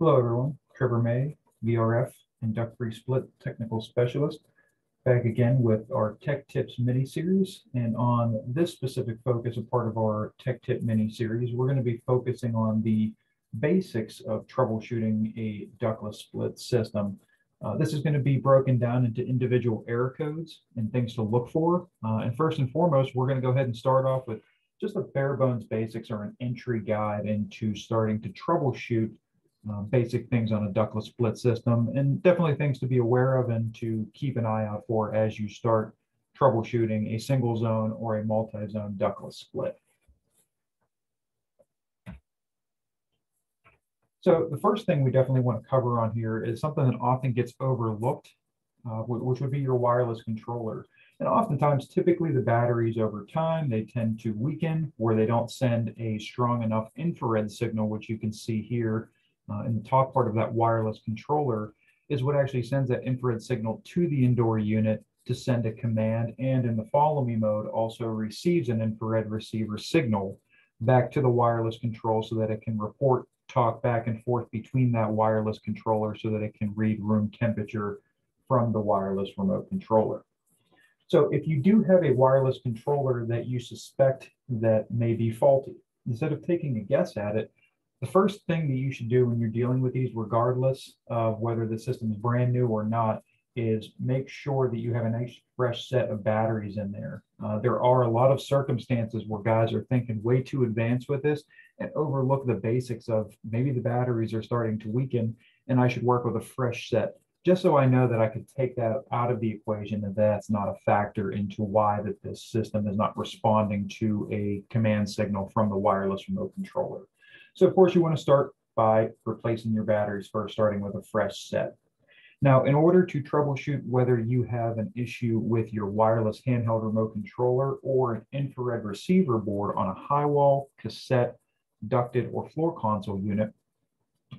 Hello, everyone. Trevor May, VRF and Duct-Free Split Technical Specialist. Back again with our Tech Tips mini-series. And on this specific focus, a part of our Tech Tip mini-series, we're going to be focusing on the basics of troubleshooting a ductless split system. Uh, this is going to be broken down into individual error codes and things to look for. Uh, and first and foremost, we're going to go ahead and start off with just the bare bones basics or an entry guide into starting to troubleshoot uh, basic things on a ductless split system and definitely things to be aware of and to keep an eye out for as you start troubleshooting a single zone or a multi-zone ductless split. So the first thing we definitely want to cover on here is something that often gets overlooked, uh, which would be your wireless controller. And oftentimes, typically the batteries over time, they tend to weaken where they don't send a strong enough infrared signal, which you can see here uh, in the top part of that wireless controller is what actually sends that infrared signal to the indoor unit to send a command and in the follow me mode also receives an infrared receiver signal back to the wireless control so that it can report talk back and forth between that wireless controller so that it can read room temperature from the wireless remote controller. So if you do have a wireless controller that you suspect that may be faulty, instead of taking a guess at it, the first thing that you should do when you're dealing with these, regardless of whether the system is brand new or not, is make sure that you have a nice fresh set of batteries in there. Uh, there are a lot of circumstances where guys are thinking way too advanced with this and overlook the basics of maybe the batteries are starting to weaken and I should work with a fresh set just so I know that I could take that out of the equation and that's not a factor into why that this system is not responding to a command signal from the wireless remote controller. So of course you want to start by replacing your batteries first, starting with a fresh set. Now, in order to troubleshoot whether you have an issue with your wireless handheld remote controller or an infrared receiver board on a high wall, cassette, ducted, or floor console unit,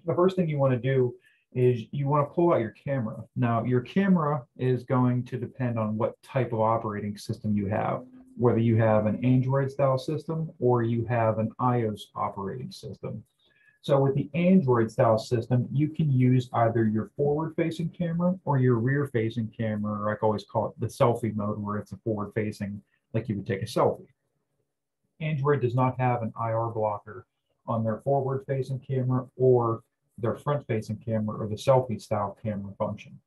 the first thing you want to do is you want to pull out your camera. Now, your camera is going to depend on what type of operating system you have whether you have an Android style system or you have an iOS operating system. So with the Android style system, you can use either your forward facing camera or your rear facing camera, or I always call it the selfie mode where it's a forward facing, like you would take a selfie. Android does not have an IR blocker on their forward facing camera or their front facing camera or the selfie style camera function.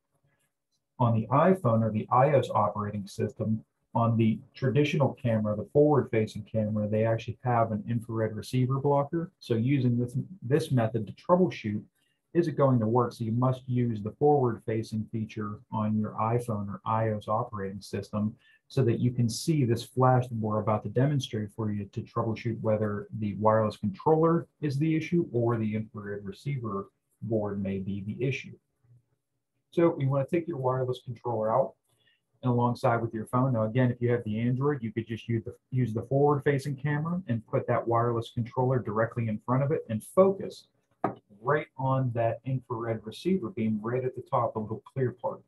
On the iPhone or the iOS operating system, on the traditional camera, the forward facing camera, they actually have an infrared receiver blocker. So using this, this method to troubleshoot, is it going to work? So you must use the forward facing feature on your iPhone or iOS operating system so that you can see this flash that we're about to demonstrate for you to troubleshoot whether the wireless controller is the issue or the infrared receiver board may be the issue. So you want to take your wireless controller out alongside with your phone. Now, again, if you have the Android, you could just use the, use the forward facing camera and put that wireless controller directly in front of it and focus right on that infrared receiver beam right at the top, the little clear part.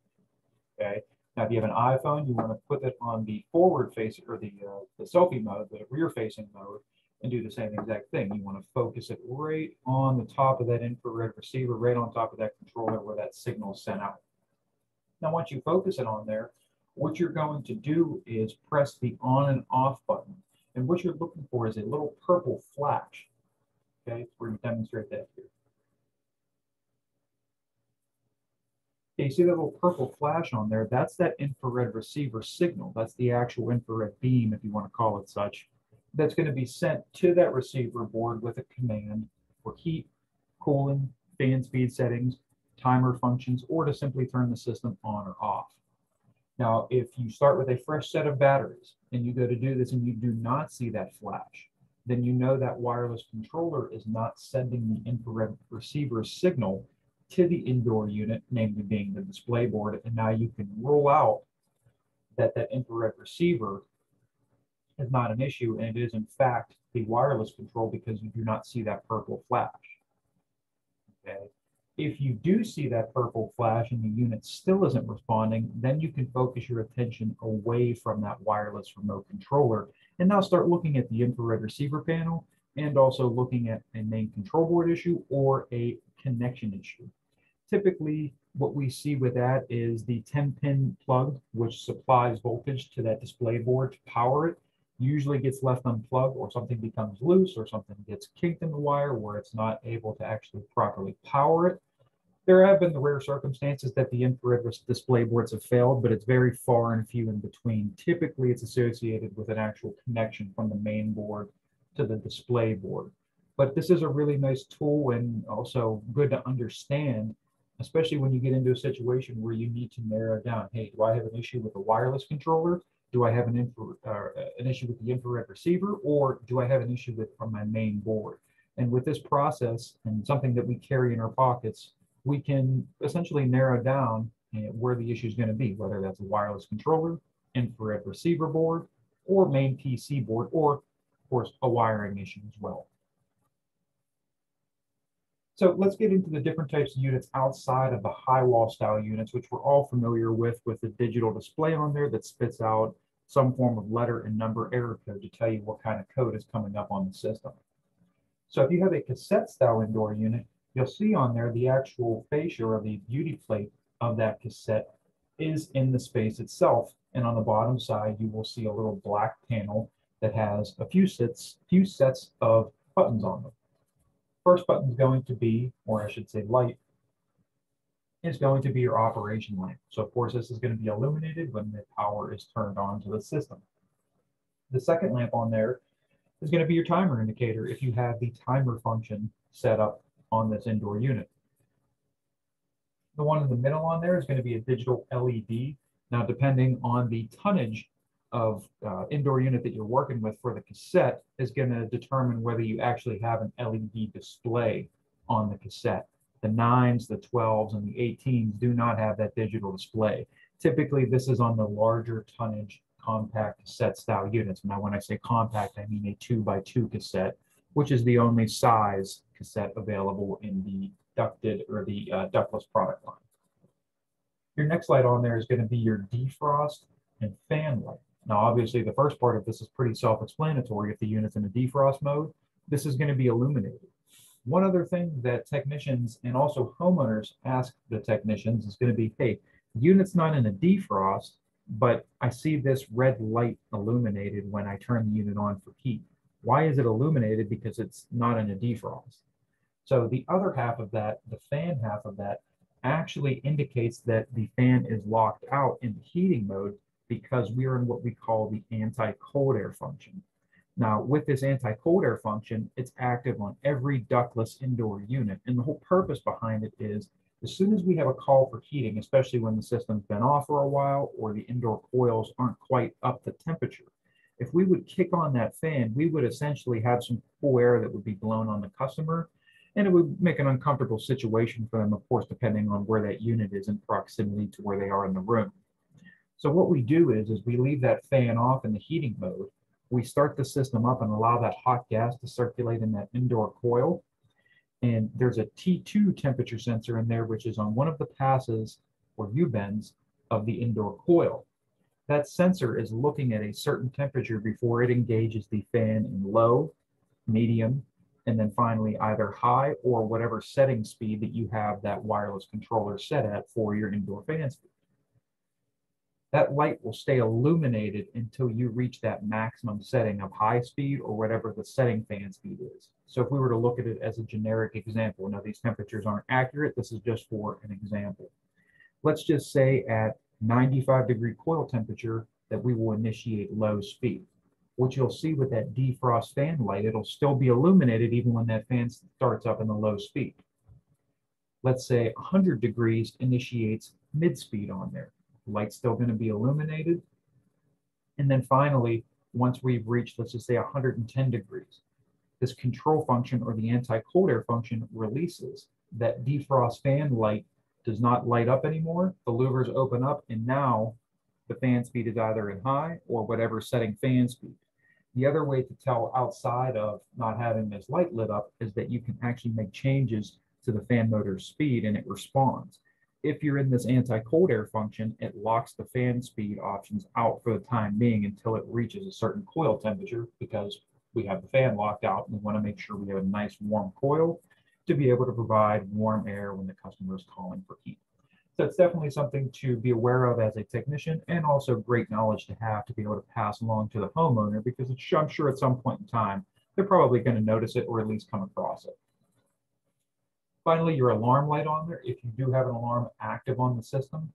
Okay. Now, if you have an iPhone, you want to put it on the forward facing or the, uh, the selfie mode, the rear facing mode, and do the same exact thing. You want to focus it right on the top of that infrared receiver, right on top of that controller where that signal is sent out. Now, once you focus it on there, what you're going to do is press the on and off button. And what you're looking for is a little purple flash. Okay, we're going to demonstrate that here. Okay, you see that little purple flash on there? That's that infrared receiver signal. That's the actual infrared beam, if you want to call it such. That's going to be sent to that receiver board with a command for heat, cooling, fan speed settings, timer functions, or to simply turn the system on or off. Now, if you start with a fresh set of batteries and you go to do this and you do not see that flash, then you know that wireless controller is not sending the infrared receiver signal to the indoor unit, namely being the display board. And now you can rule out that that infrared receiver is not an issue and it is in fact the wireless control because you do not see that purple flash. Okay. If you do see that purple flash and the unit still isn't responding, then you can focus your attention away from that wireless remote controller and now start looking at the infrared receiver panel and also looking at a main control board issue or a connection issue. Typically, what we see with that is the 10 pin plug, which supplies voltage to that display board to power it, usually gets left unplugged or something becomes loose or something gets kinked in the wire where it's not able to actually properly power it. There have been the rare circumstances that the infrared display boards have failed, but it's very far and few in between. Typically, it's associated with an actual connection from the main board to the display board. But this is a really nice tool and also good to understand, especially when you get into a situation where you need to narrow down, hey, do I have an issue with a wireless controller? Do I have an, uh, an issue with the infrared receiver or do I have an issue with from my main board? And with this process and something that we carry in our pockets, we can essentially narrow down where the issue is going to be, whether that's a wireless controller, infrared receiver board, or main PC board, or of course a wiring issue as well. So let's get into the different types of units outside of the high wall style units, which we're all familiar with, with the digital display on there that spits out some form of letter and number error code to tell you what kind of code is coming up on the system. So if you have a cassette style indoor unit, you'll see on there the actual fascia or the beauty plate of that cassette is in the space itself. And on the bottom side, you will see a little black panel that has a few sets, few sets of buttons on them. First button is going to be, or I should say light, is going to be your operation lamp. So of course, this is going to be illuminated when the power is turned on to the system. The second lamp on there is going to be your timer indicator if you have the timer function set up on this indoor unit. The one in the middle on there is going to be a digital LED. Now, depending on the tonnage of uh, indoor unit that you're working with for the cassette is going to determine whether you actually have an LED display on the cassette. The 9s, the 12s, and the 18s do not have that digital display. Typically, this is on the larger tonnage compact cassette style units. Now, when I say compact, I mean a 2 by 2 cassette, which is the only size cassette available in the ducted or the uh, ductless product line. Your next light on there is going to be your defrost and fan light. Now, obviously, the first part of this is pretty self-explanatory. If the unit's in a defrost mode, this is going to be illuminated. One other thing that technicians and also homeowners ask the technicians is going to be, hey, unit's not in a defrost, but I see this red light illuminated when I turn the unit on for heat. Why is it illuminated? Because it's not in a defrost. So the other half of that, the fan half of that, actually indicates that the fan is locked out in the heating mode because we are in what we call the anti-cold air function. Now, with this anti-cold air function, it's active on every ductless indoor unit. And the whole purpose behind it is as soon as we have a call for heating, especially when the system's been off for a while or the indoor coils aren't quite up to temperature, if we would kick on that fan, we would essentially have some cool air that would be blown on the customer. And it would make an uncomfortable situation for them, of course, depending on where that unit is in proximity to where they are in the room. So what we do is, is we leave that fan off in the heating mode. We start the system up and allow that hot gas to circulate in that indoor coil. And there's a T2 temperature sensor in there, which is on one of the passes or U-bends of the indoor coil. That sensor is looking at a certain temperature before it engages the fan in low, medium, and then finally either high or whatever setting speed that you have that wireless controller set at for your indoor fan speed that light will stay illuminated until you reach that maximum setting of high speed or whatever the setting fan speed is. So if we were to look at it as a generic example, now these temperatures aren't accurate, this is just for an example. Let's just say at 95 degree coil temperature that we will initiate low speed. What you'll see with that defrost fan light, it'll still be illuminated even when that fan starts up in the low speed. Let's say 100 degrees initiates mid speed on there light's still going to be illuminated. And then finally, once we've reached, let's just say 110 degrees, this control function or the anti-cold air function releases that defrost fan light does not light up anymore. The louvers open up and now the fan speed is either in high or whatever setting fan speed. The other way to tell outside of not having this light lit up is that you can actually make changes to the fan motor speed and it responds if you're in this anti-cold air function, it locks the fan speed options out for the time being until it reaches a certain coil temperature because we have the fan locked out. We want to make sure we have a nice warm coil to be able to provide warm air when the customer is calling for heat. So it's definitely something to be aware of as a technician and also great knowledge to have to be able to pass along to the homeowner because I'm sure at some point in time, they're probably going to notice it or at least come across it. Finally, your alarm light on there. If you do have an alarm active on the system,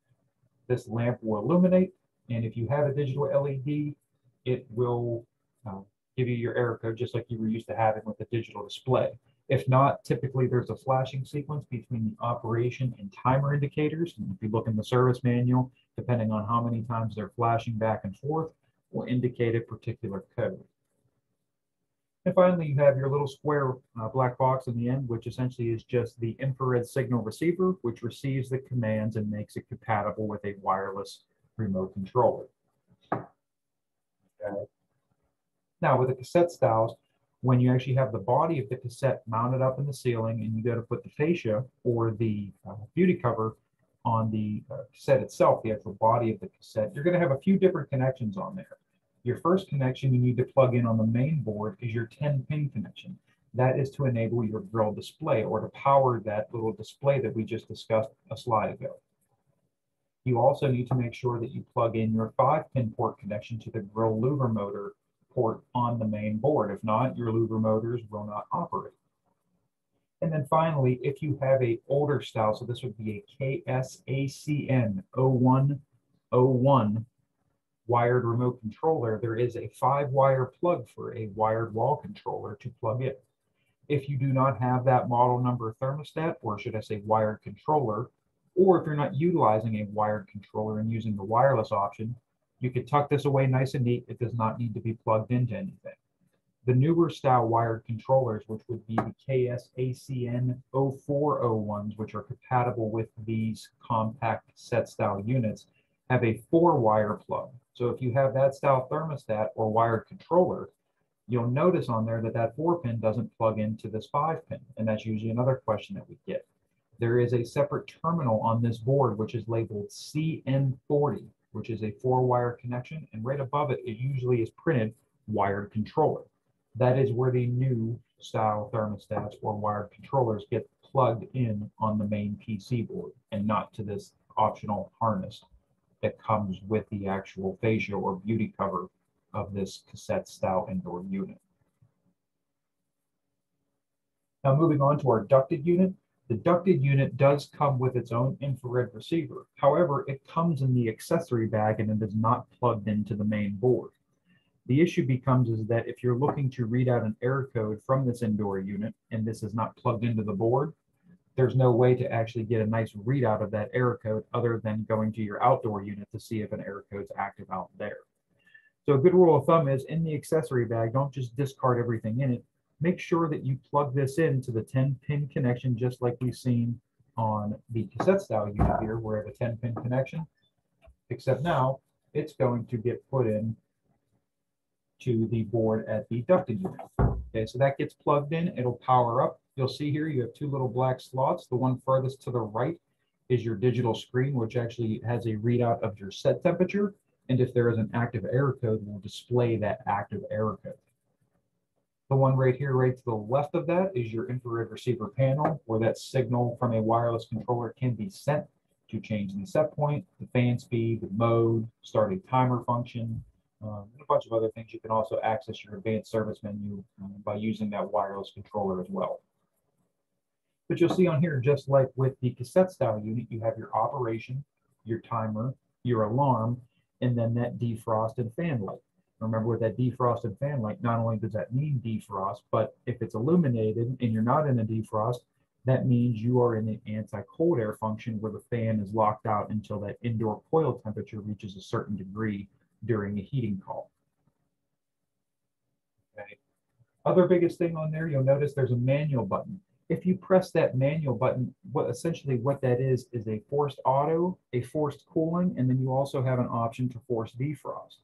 this lamp will illuminate. And if you have a digital LED, it will uh, give you your error code just like you were used to having with the digital display. If not, typically there's a flashing sequence between the operation and timer indicators. And if you look in the service manual, depending on how many times they're flashing back and forth, will indicate a particular code. And finally, you have your little square uh, black box in the end, which essentially is just the infrared signal receiver, which receives the commands and makes it compatible with a wireless remote controller. Okay. Now, with the cassette styles, when you actually have the body of the cassette mounted up in the ceiling and you go to put the fascia or the uh, beauty cover on the uh, cassette itself, the actual body of the cassette, you're going to have a few different connections on there. Your first connection you need to plug in on the main board is your 10 pin connection. That is to enable your grill display or to power that little display that we just discussed a slide ago. You also need to make sure that you plug in your five pin port connection to the grill louver motor port on the main board. If not, your louver motors will not operate. And then finally, if you have a older style, so this would be a KSACN 0101 wired remote controller, there is a five wire plug for a wired wall controller to plug in. If you do not have that model number thermostat, or should I say wired controller, or if you're not utilizing a wired controller and using the wireless option, you can tuck this away nice and neat. It does not need to be plugged into anything. The newer style wired controllers, which would be the KSACN 0401s, which are compatible with these compact set style units, have a four wire plug. So if you have that style thermostat or wired controller, you'll notice on there that that four pin doesn't plug into this five pin. And that's usually another question that we get. There is a separate terminal on this board, which is labeled CN40, which is a four wire connection. And right above it, it usually is printed wired controller. That is where the new style thermostats or wired controllers get plugged in on the main PC board and not to this optional harness that comes with the actual fascia or beauty cover of this cassette style indoor unit. Now moving on to our ducted unit. The ducted unit does come with its own infrared receiver. However, it comes in the accessory bag and it is not plugged into the main board. The issue becomes is that if you're looking to read out an error code from this indoor unit and this is not plugged into the board, there's no way to actually get a nice readout of that error code other than going to your outdoor unit to see if an error code's active out there. So a good rule of thumb is in the accessory bag, don't just discard everything in it. Make sure that you plug this into the 10 pin connection, just like we've seen on the cassette style unit here, where we have a 10 pin connection, except now it's going to get put in to the board at the ducted unit. Okay, so that gets plugged in, it'll power up. You'll see here you have two little black slots. The one farthest to the right is your digital screen, which actually has a readout of your set temperature. And if there is an active error code, it will display that active error code. The one right here, right to the left of that is your infrared receiver panel, where that signal from a wireless controller can be sent to change the set point, the fan speed, the mode, start a timer function, um, and a bunch of other things. You can also access your advanced service menu um, by using that wireless controller as well. But you'll see on here, just like with the cassette style unit, you have your operation, your timer, your alarm, and then that defrost and fan light. Remember with that defrost and fan light, not only does that mean defrost, but if it's illuminated and you're not in a defrost, that means you are in the anti-cold air function where the fan is locked out until that indoor coil temperature reaches a certain degree during a heating call. Okay. Other biggest thing on there, you'll notice there's a manual button. If you press that manual button, what essentially what that is, is a forced auto, a forced cooling, and then you also have an option to force defrost.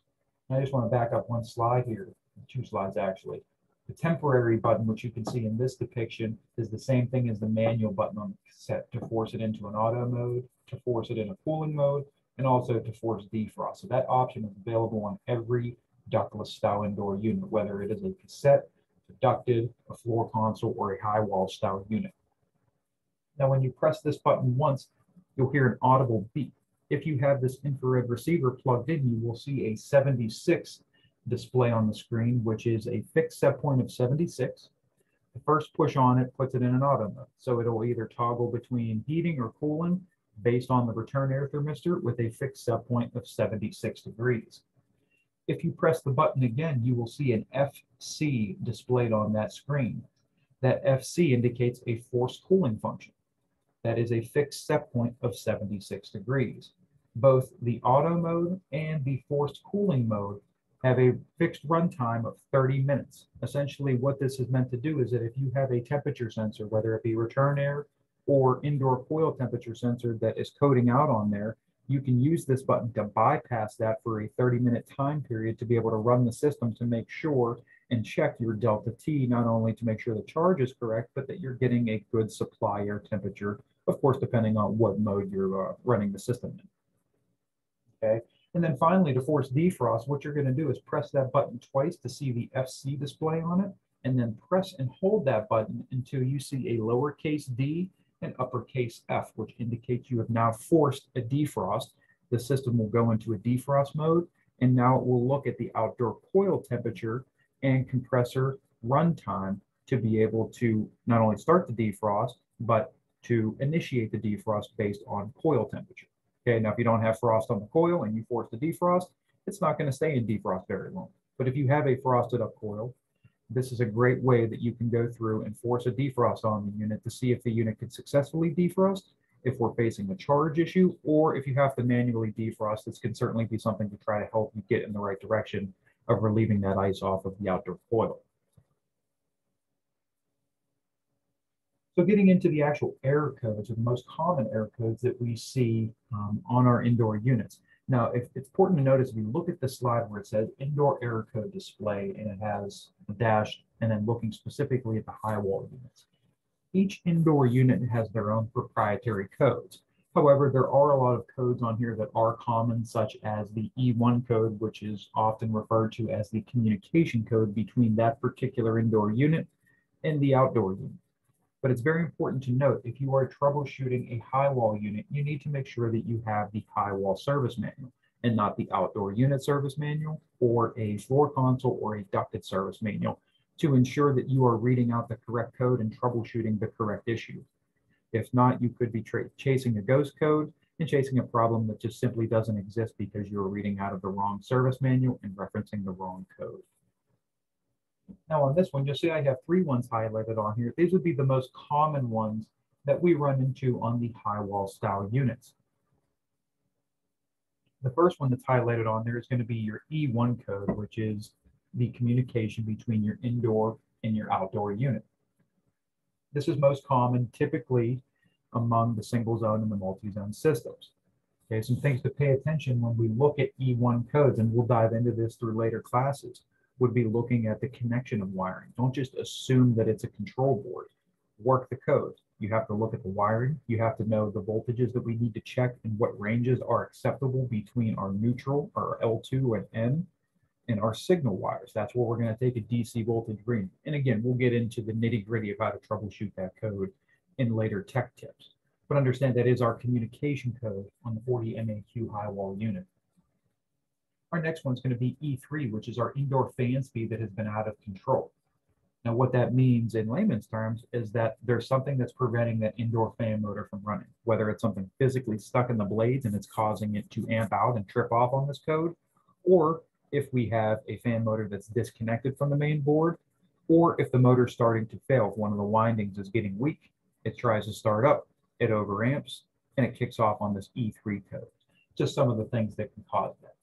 And I just want to back up one slide here, two slides actually. The temporary button, which you can see in this depiction, is the same thing as the manual button on the cassette to force it into an auto mode, to force it in a cooling mode, and also to force defrost. So that option is available on every ductless style indoor unit, whether it is a cassette, ducted, a floor console, or a high wall style unit. Now, when you press this button once, you'll hear an audible beep. If you have this infrared receiver plugged in, you will see a 76 display on the screen, which is a fixed set point of 76. The first push on it puts it in an auto mode. So it'll either toggle between heating or cooling based on the return air thermistor with a fixed set point of 76 degrees. If you press the button again, you will see an FC displayed on that screen. That FC indicates a forced cooling function. That is a fixed set point of 76 degrees. Both the auto mode and the forced cooling mode have a fixed runtime of 30 minutes. Essentially, what this is meant to do is that if you have a temperature sensor, whether it be return air or indoor coil temperature sensor that is coding out on there, you can use this button to bypass that for a 30 minute time period to be able to run the system to make sure and check your delta T, not only to make sure the charge is correct, but that you're getting a good supply air temperature, of course, depending on what mode you're uh, running the system in. Okay. And then finally, to force defrost, what you're going to do is press that button twice to see the FC display on it, and then press and hold that button until you see a lowercase d and uppercase F, which indicates you have now forced a defrost. The system will go into a defrost mode, and now it will look at the outdoor coil temperature and compressor runtime to be able to not only start the defrost, but to initiate the defrost based on coil temperature. Okay, now if you don't have frost on the coil and you force the defrost, it's not going to stay in defrost very long. But if you have a frosted up coil, this is a great way that you can go through and force a defrost on the unit to see if the unit can successfully defrost, if we're facing a charge issue, or if you have to manually defrost, this can certainly be something to try to help you get in the right direction of relieving that ice off of the outdoor coil. So getting into the actual error codes, or the most common error codes that we see um, on our indoor units. Now, if, it's important to notice, if you look at the slide where it says indoor error code display, and it has a dash, and then looking specifically at the high wall units. Each indoor unit has their own proprietary codes. However, there are a lot of codes on here that are common, such as the E1 code, which is often referred to as the communication code between that particular indoor unit and the outdoor unit. But it's very important to note if you are troubleshooting a high wall unit, you need to make sure that you have the high wall service manual and not the outdoor unit service manual or a floor console or a ducted service manual to ensure that you are reading out the correct code and troubleshooting the correct issue. If not, you could be chasing a ghost code and chasing a problem that just simply doesn't exist because you're reading out of the wrong service manual and referencing the wrong code. Now on this one, you'll see I have three ones highlighted on here. These would be the most common ones that we run into on the high wall style units. The first one that's highlighted on there is going to be your E1 code, which is the communication between your indoor and your outdoor unit. This is most common typically among the single zone and the multi-zone systems. Okay, some things to pay attention when we look at E1 codes, and we'll dive into this through later classes would be looking at the connection of wiring. Don't just assume that it's a control board. Work the code. You have to look at the wiring. You have to know the voltages that we need to check and what ranges are acceptable between our neutral, our L2 and N, and our signal wires. That's where we're going to take a DC voltage reading. And again, we'll get into the nitty gritty of how to troubleshoot that code in later tech tips. But understand that is our communication code on the 40 MAQ high wall unit. Our next one's going to be E3, which is our indoor fan speed that has been out of control. Now, what that means in layman's terms is that there's something that's preventing that indoor fan motor from running, whether it's something physically stuck in the blades and it's causing it to amp out and trip off on this code, or if we have a fan motor that's disconnected from the main board, or if the motor's starting to fail, if one of the windings is getting weak, it tries to start up, it overamps, and it kicks off on this E3 code. Just some of the things that can cause that.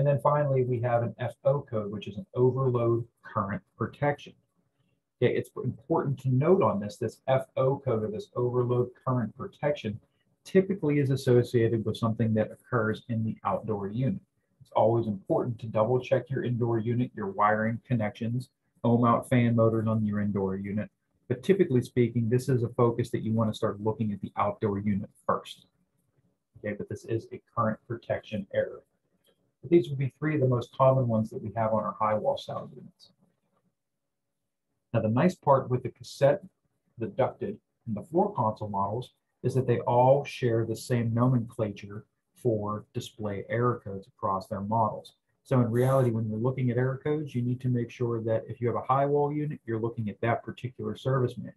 And then finally, we have an FO code, which is an overload current protection. Okay, it's important to note on this, this FO code or this overload current protection typically is associated with something that occurs in the outdoor unit. It's always important to double check your indoor unit, your wiring connections, ohm out fan motors on your indoor unit. But typically speaking, this is a focus that you want to start looking at the outdoor unit first. Okay, but this is a current protection error. But these would be three of the most common ones that we have on our high wall sound units. Now, the nice part with the cassette, the ducted, and the floor console models is that they all share the same nomenclature for display error codes across their models. So in reality, when you're looking at error codes, you need to make sure that if you have a high wall unit, you're looking at that particular service manual.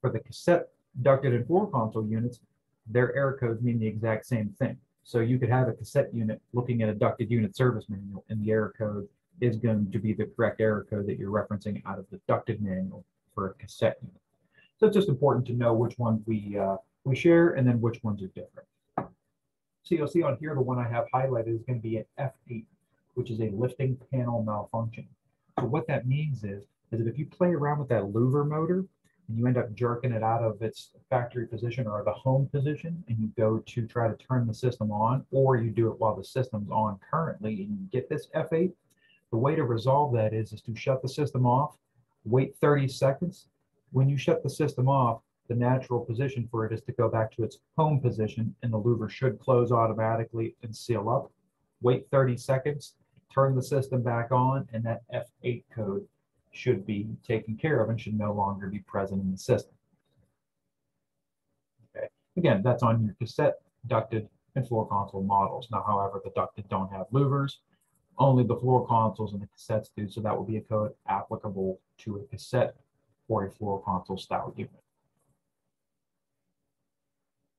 For the cassette ducted and floor console units, their error codes mean the exact same thing. So you could have a cassette unit looking at a ducted unit service manual and the error code is going to be the correct error code that you're referencing out of the ducted manual for a cassette unit. So it's just important to know which ones we, uh, we share and then which ones are different. So you'll see on here, the one I have highlighted is going to be an F8, which is a lifting panel malfunction. So what that means is, is that if you play around with that louver motor and you end up jerking it out of its factory position or the home position and you go to try to turn the system on, or you do it while the system's on currently and you get this F8, the way to resolve that is, is to shut the system off, wait 30 seconds. When you shut the system off, the natural position for it is to go back to its home position and the louver should close automatically and seal up. Wait 30 seconds, turn the system back on, and that F8 code should be taken care of and should no longer be present in the system. Okay. Again, that's on your cassette, ducted, and floor console models. Now, however, the ducted don't have louvers. Only the floor consoles and the cassettes do, so that will be a code applicable to a cassette or a floor console style unit.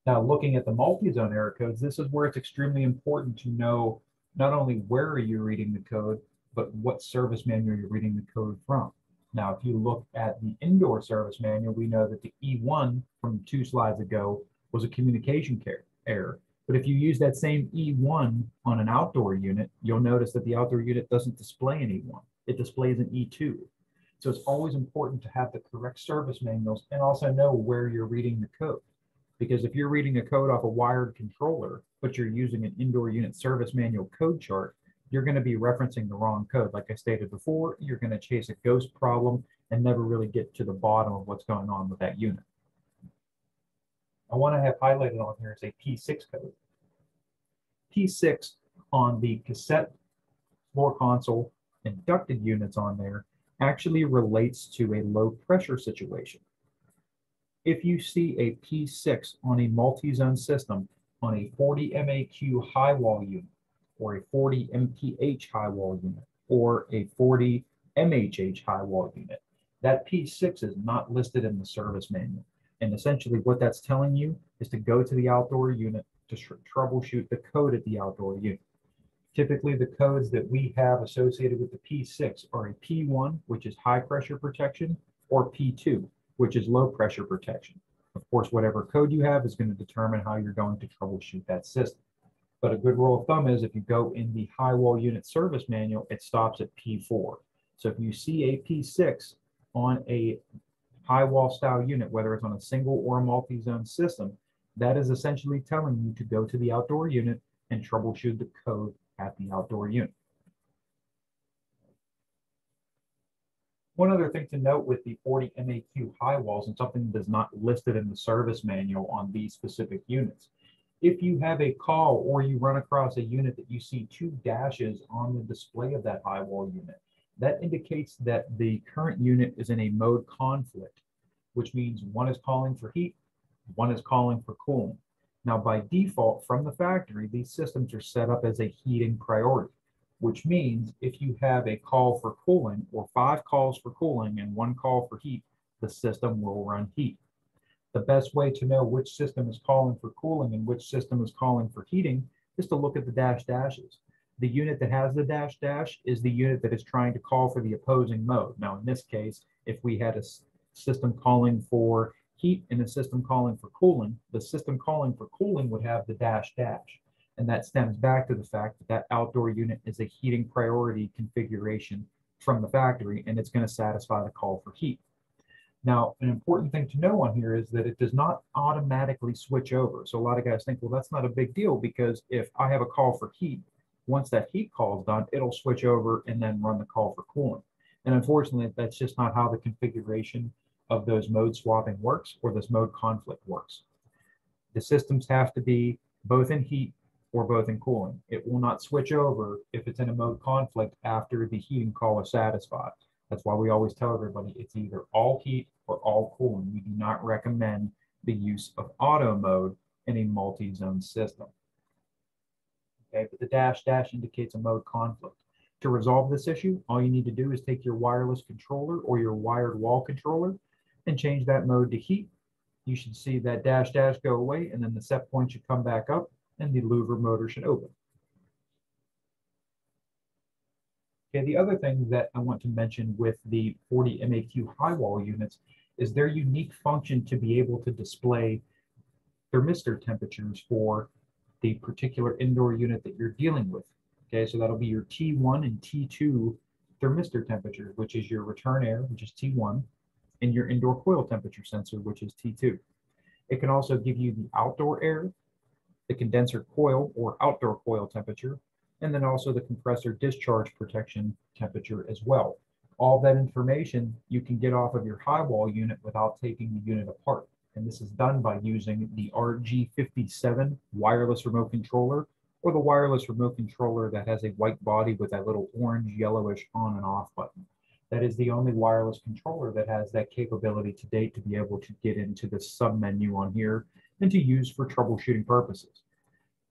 Now, looking at the multi-zone error codes, this is where it's extremely important to know not only where are you reading the code, but what service manual you're reading the code from. Now, if you look at the indoor service manual, we know that the E1 from two slides ago was a communication error. But if you use that same E1 on an outdoor unit, you'll notice that the outdoor unit doesn't display an E1. It displays an E2. So it's always important to have the correct service manuals and also know where you're reading the code. Because if you're reading a code off a wired controller, but you're using an indoor unit service manual code chart, you're going to be referencing the wrong code. Like I stated before, you're going to chase a ghost problem and never really get to the bottom of what's going on with that unit. I want to have highlighted on here is a P6 code. P6 on the cassette floor console inducted units on there actually relates to a low pressure situation if you see a P6 on a multi-zone system on a 40 MAQ high wall unit or a 40 MPH high wall unit or a 40 MHH high wall unit, that P6 is not listed in the service manual. And essentially what that's telling you is to go to the outdoor unit to troubleshoot the code at the outdoor unit. Typically the codes that we have associated with the P6 are a P1, which is high pressure protection, or P2, which is low pressure protection. Of course, whatever code you have is going to determine how you're going to troubleshoot that system. But a good rule of thumb is if you go in the high wall unit service manual, it stops at P4. So if you see a P6 on a high wall style unit, whether it's on a single or a multi-zone system, that is essentially telling you to go to the outdoor unit and troubleshoot the code at the outdoor unit. One other thing to note with the 40 MAQ high walls and something that is not listed in the service manual on these specific units. If you have a call or you run across a unit that you see two dashes on the display of that high wall unit, that indicates that the current unit is in a mode conflict, which means one is calling for heat, one is calling for cooling. Now, by default from the factory, these systems are set up as a heating priority which means if you have a call for cooling or five calls for cooling and one call for heat, the system will run heat. The best way to know which system is calling for cooling and which system is calling for heating is to look at the dash dashes. The unit that has the dash dash is the unit that is trying to call for the opposing mode. Now, in this case, if we had a system calling for heat and a system calling for cooling, the system calling for cooling would have the dash dash. And that stems back to the fact that that outdoor unit is a heating priority configuration from the factory, and it's going to satisfy the call for heat. Now, an important thing to know on here is that it does not automatically switch over. So a lot of guys think, well, that's not a big deal because if I have a call for heat, once that heat call is done, it'll switch over and then run the call for cooling. And unfortunately, that's just not how the configuration of those mode swapping works or this mode conflict works. The systems have to be both in heat or both in cooling. It will not switch over if it's in a mode conflict after the heating call is satisfied. That's why we always tell everybody it's either all heat or all cooling. We do not recommend the use of auto mode in a multi-zone system. Okay, but the dash dash indicates a mode conflict. To resolve this issue, all you need to do is take your wireless controller or your wired wall controller and change that mode to heat. You should see that dash dash go away and then the set point should come back up and the louver motor should open. Okay, the other thing that I want to mention with the 40 MAQ high wall units is their unique function to be able to display thermistor temperatures for the particular indoor unit that you're dealing with. Okay, so that'll be your T1 and T2 thermistor temperature, which is your return air, which is T1, and your indoor coil temperature sensor, which is T2. It can also give you the outdoor air, the condenser coil or outdoor coil temperature, and then also the compressor discharge protection temperature as well. All that information you can get off of your high wall unit without taking the unit apart. And this is done by using the RG57 wireless remote controller or the wireless remote controller that has a white body with that little orange yellowish on and off button. That is the only wireless controller that has that capability to date to be able to get into the sub menu on here and to use for troubleshooting purposes.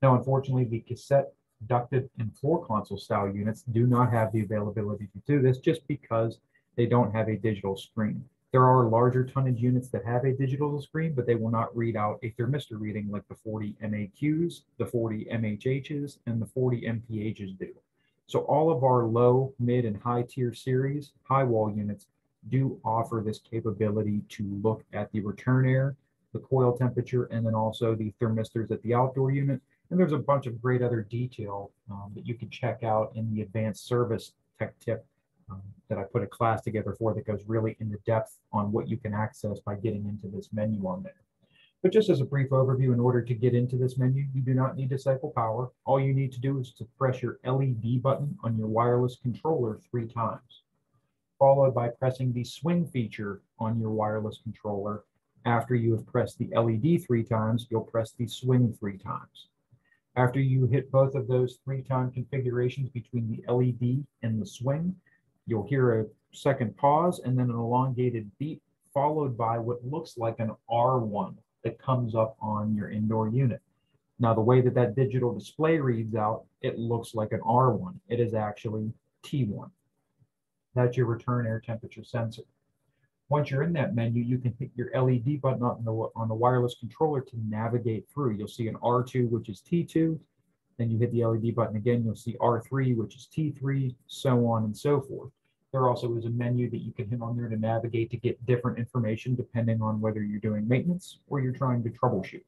Now, unfortunately, the cassette ducted and floor console style units do not have the availability to do this just because they don't have a digital screen. There are larger tonnage units that have a digital screen, but they will not read out a thermistor reading like the 40 MAQs, the 40 MHHs, and the 40 MPHs do. So all of our low, mid, and high tier series high wall units do offer this capability to look at the return air, the coil temperature, and then also the thermistors at the outdoor unit. And there's a bunch of great other detail um, that you can check out in the advanced service tech tip um, that I put a class together for that goes really into depth on what you can access by getting into this menu on there. But just as a brief overview, in order to get into this menu, you do not need to cycle power. All you need to do is to press your LED button on your wireless controller three times, followed by pressing the swing feature on your wireless controller. After you have pressed the LED three times, you'll press the swing three times. After you hit both of those three time configurations between the LED and the swing, you'll hear a second pause and then an elongated beep followed by what looks like an R1 that comes up on your indoor unit. Now, the way that that digital display reads out, it looks like an R1. It is actually T1. That's your return air temperature sensor. Once you're in that menu, you can hit your LED button on the, on the wireless controller to navigate through. You'll see an R2, which is T2. Then you hit the LED button again, you'll see R3, which is T3, so on and so forth. There also is a menu that you can hit on there to navigate to get different information depending on whether you're doing maintenance or you're trying to troubleshoot.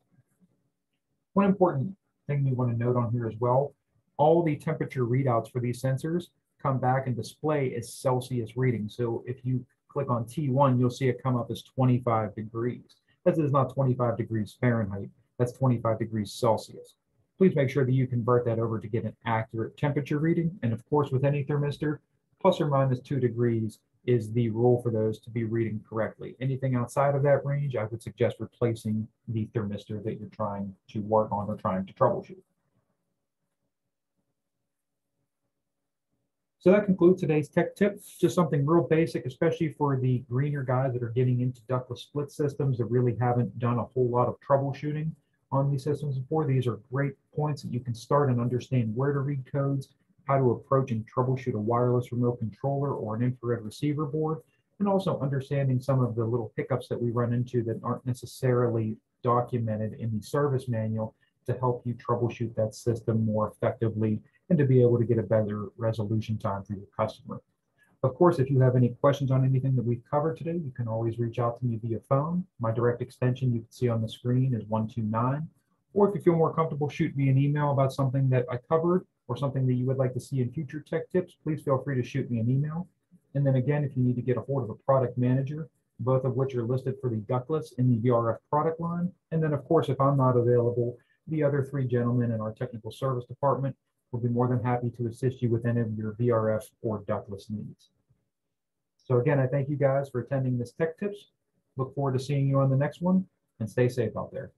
One important thing you want to note on here as well, all the temperature readouts for these sensors come back and display as Celsius readings. So if you click on T1, you'll see it come up as 25 degrees. That is not 25 degrees Fahrenheit, that's 25 degrees Celsius. Please make sure that you convert that over to get an accurate temperature reading. And of course, with any thermistor, plus or minus two degrees is the rule for those to be reading correctly. Anything outside of that range, I would suggest replacing the thermistor that you're trying to work on or trying to troubleshoot. So that concludes today's tech tip. Just something real basic, especially for the greener guys that are getting into ductless split systems that really haven't done a whole lot of troubleshooting on these systems before. These are great points that you can start and understand where to read codes, how to approach and troubleshoot a wireless remote controller or an infrared receiver board, and also understanding some of the little hiccups that we run into that aren't necessarily documented in the service manual to help you troubleshoot that system more effectively and to be able to get a better resolution time for your customer. Of course, if you have any questions on anything that we've covered today, you can always reach out to me via phone. My direct extension you can see on the screen is 129. Or if you feel more comfortable, shoot me an email about something that I covered or something that you would like to see in future tech tips, please feel free to shoot me an email. And then again, if you need to get a hold of a product manager, both of which are listed for the ductless in the VRF product line. And then of course, if I'm not available, the other three gentlemen in our technical service department will be more than happy to assist you with any of your VRF or ductless needs. So again, I thank you guys for attending this Tech Tips. Look forward to seeing you on the next one and stay safe out there.